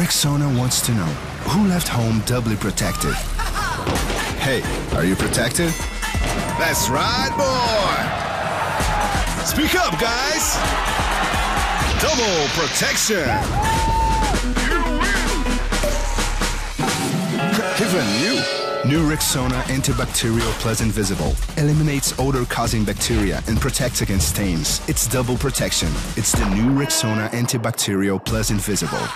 Rexona wants to know who left home doubly protected. Hey, are you protected? That's right, boy. Speak up, guys. Double protection. Even you. New Rexona antibacterial plus invisible eliminates odor-causing bacteria and protects against stains. It's double protection. It's the new Rexona antibacterial plus invisible.